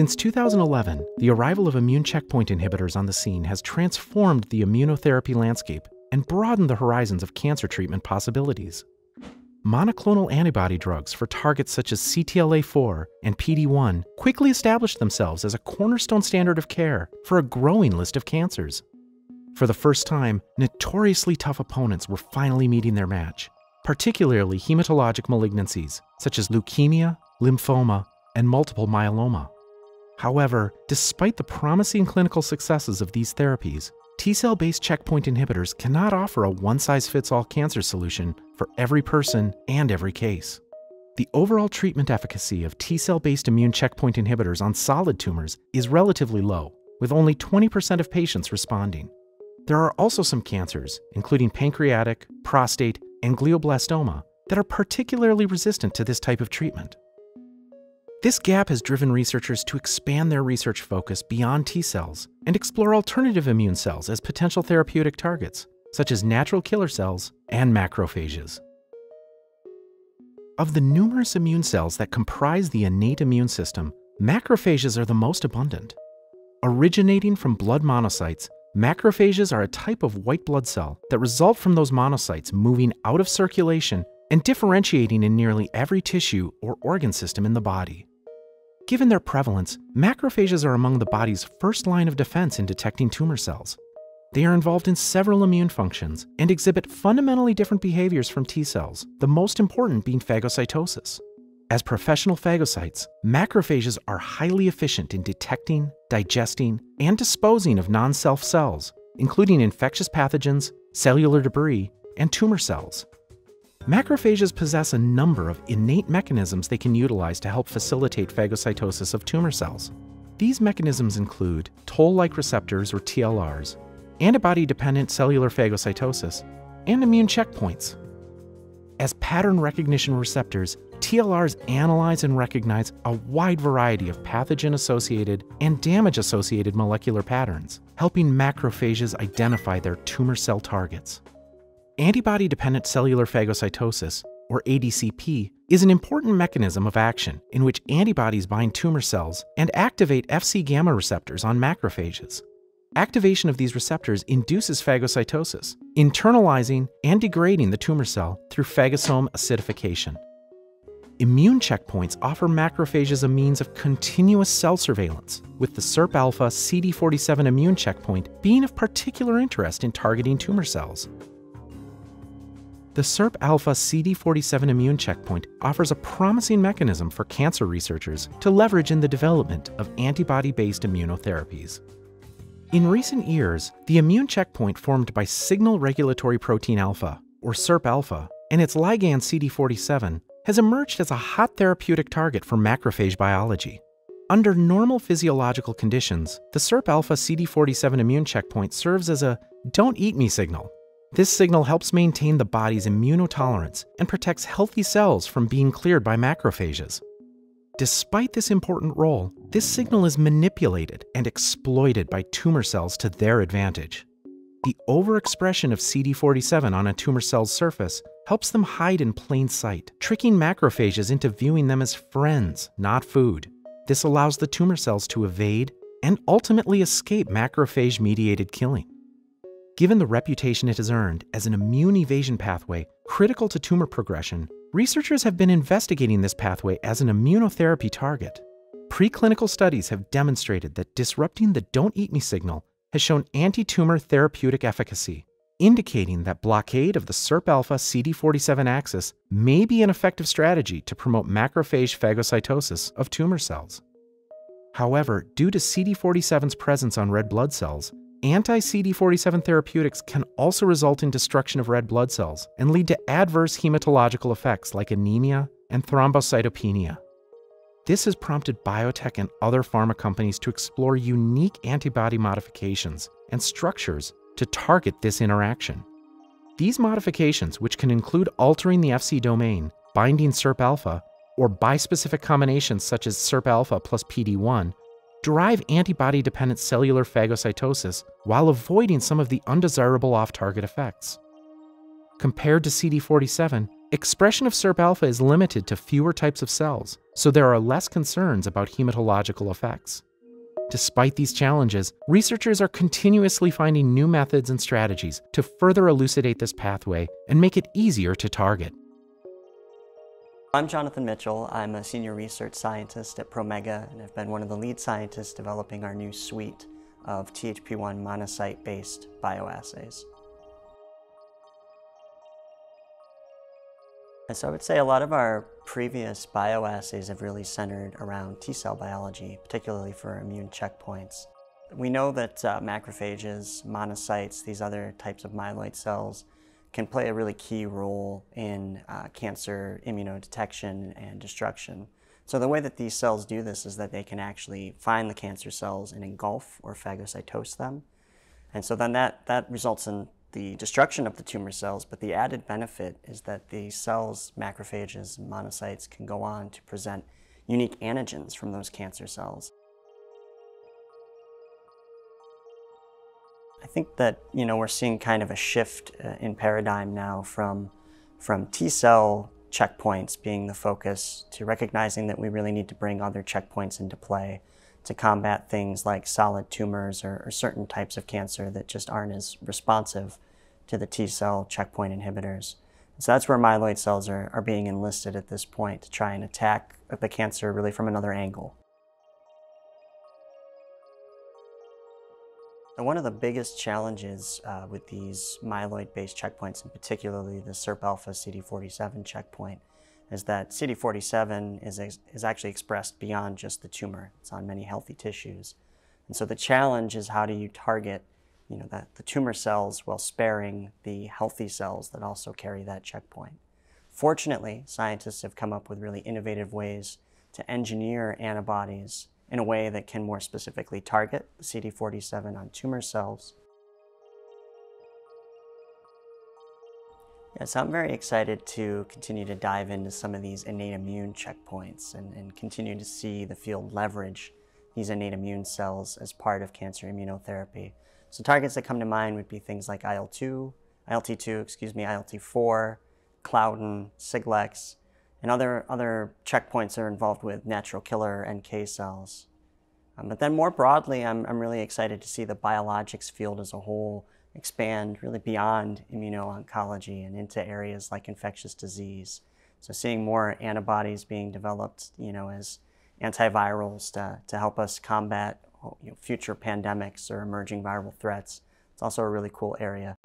Since 2011, the arrival of immune checkpoint inhibitors on the scene has transformed the immunotherapy landscape and broadened the horizons of cancer treatment possibilities. Monoclonal antibody drugs for targets such as CTLA4 and PD1 quickly established themselves as a cornerstone standard of care for a growing list of cancers. For the first time, notoriously tough opponents were finally meeting their match, particularly hematologic malignancies such as leukemia, lymphoma, and multiple myeloma. However, despite the promising clinical successes of these therapies, T cell based checkpoint inhibitors cannot offer a one size fits all cancer solution for every person and every case. The overall treatment efficacy of T cell based immune checkpoint inhibitors on solid tumors is relatively low, with only 20% of patients responding. There are also some cancers, including pancreatic, prostate, and glioblastoma, that are particularly resistant to this type of treatment. This gap has driven researchers to expand their research focus beyond T cells and explore alternative immune cells as potential therapeutic targets, such as natural killer cells and macrophages. Of the numerous immune cells that comprise the innate immune system, macrophages are the most abundant. Originating from blood monocytes, macrophages are a type of white blood cell that result from those monocytes moving out of circulation and differentiating in nearly every tissue or organ system in the body. Given their prevalence, macrophages are among the body's first line of defense in detecting tumor cells. They are involved in several immune functions and exhibit fundamentally different behaviors from T cells, the most important being phagocytosis. As professional phagocytes, macrophages are highly efficient in detecting, digesting, and disposing of non self cells, including infectious pathogens, cellular debris, and tumor cells. Macrophages possess a number of innate mechanisms they can utilize to help facilitate phagocytosis of tumor cells. These mechanisms include toll like receptors, or TLRs, antibody dependent cellular phagocytosis, and immune checkpoints. As pattern recognition receptors, TLRs analyze and recognize a wide variety of pathogen associated and damage associated molecular patterns, helping macrophages identify their tumor cell targets. Antibody dependent cellular phagocytosis, or ADCP, is an important mechanism of action in which antibodies bind tumor cells and activate Fc gamma receptors on macrophages. Activation of these receptors induces phagocytosis, internalizing and degrading the tumor cell through phagosome acidification. Immune checkpoints offer macrophages a means of continuous cell surveillance, with the SIRP alpha CD47 immune checkpoint being of particular interest in targeting tumor cells. The SIRP alpha CD47 immune checkpoint offers a promising mechanism for cancer researchers to leverage in the development of antibody based immunotherapies. In recent years, the immune checkpoint formed by signal regulatory protein alpha, or SIRP alpha, and its ligand CD47 has emerged as a hot therapeutic target for macrophage biology. Under normal physiological conditions, the SIRP alpha CD47 immune checkpoint serves as a don't eat me signal this signal helps maintain the body's immunotolerance and protects healthy cells from being cleared by macrophages. Despite this important role, this signal is manipulated and exploited by tumor cells to their advantage. The overexpression of CD47 on a tumor cell's surface helps them hide in plain sight, tricking macrophages into viewing them as friends, not food. This allows the tumor cells to evade and ultimately escape macrophage mediated killing. Given the reputation it has earned as an immune evasion pathway critical to tumor progression, researchers have been investigating this pathway as an immunotherapy target. Preclinical studies have demonstrated that disrupting the don't eat me signal has shown anti tumor therapeutic efficacy, indicating that blockade of the SIRP alpha CD47 axis may be an effective strategy to promote macrophage phagocytosis of tumor cells. However, due to CD47's presence on red blood cells, Anti CD47 therapeutics can also result in destruction of red blood cells and lead to adverse hematological effects like anemia and thrombocytopenia. This has prompted biotech and other pharma companies to explore unique antibody modifications and structures to target this interaction. These modifications, which can include altering the Fc domain, binding SIRP alpha, or bispecific combinations such as SIRP alpha plus PD1, drive antibody dependent cellular phagocytosis while avoiding some of the undesirable off target effects. Compared to CD47, expression of SIRP alpha is limited to fewer types of cells, so there are less concerns about hematological effects. Despite these challenges, researchers are continuously finding new methods and strategies to further elucidate this pathway and make it easier to target. I'm Jonathan Mitchell. I'm a senior research scientist at Promega, and I've been one of the lead scientists developing our new suite of THP1 monocyte-based bioassays. And so I would say a lot of our previous bioassays have really centered around T-cell biology, particularly for immune checkpoints. We know that uh, macrophages, monocytes, these other types of myeloid cells can play a really key role in uh, cancer immunodetection and destruction. So the way that these cells do this is that they can actually find the cancer cells and engulf or phagocytose them. And so then that, that results in the destruction of the tumor cells, but the added benefit is that the cells, macrophages, monocytes can go on to present unique antigens from those cancer cells. I think that you know we're seeing kind of a shift uh, in paradigm now from from T cell checkpoints being the focus to recognizing that we really need to bring other checkpoints into play to combat things like solid tumors or, or certain types of cancer that just aren't as responsive to the T cell checkpoint inhibitors. So that's where myeloid cells are, are being enlisted at this point to try and attack the cancer really from another angle. And one of the biggest challenges uh, with these myeloid-based checkpoints, and particularly the SIRP-alpha CD47 checkpoint, is that CD47 is, is actually expressed beyond just the tumor. It's on many healthy tissues. And so the challenge is how do you target you know, the tumor cells while sparing the healthy cells that also carry that checkpoint. Fortunately, scientists have come up with really innovative ways to engineer antibodies in a way that can more specifically target CD47 on tumor cells. Yeah, so I'm very excited to continue to dive into some of these innate immune checkpoints and, and continue to see the field leverage these innate immune cells as part of cancer immunotherapy. So targets that come to mind would be things like IL-2, ILT2, excuse me, ILT4, Claudin, Siglecs, and other, other checkpoints are involved with natural killer NK cells. Um, but then more broadly, I'm, I'm really excited to see the biologics field as a whole expand really beyond immuno-oncology and into areas like infectious disease. So seeing more antibodies being developed, you know, as antivirals to, to help us combat you know, future pandemics or emerging viral threats. It's also a really cool area.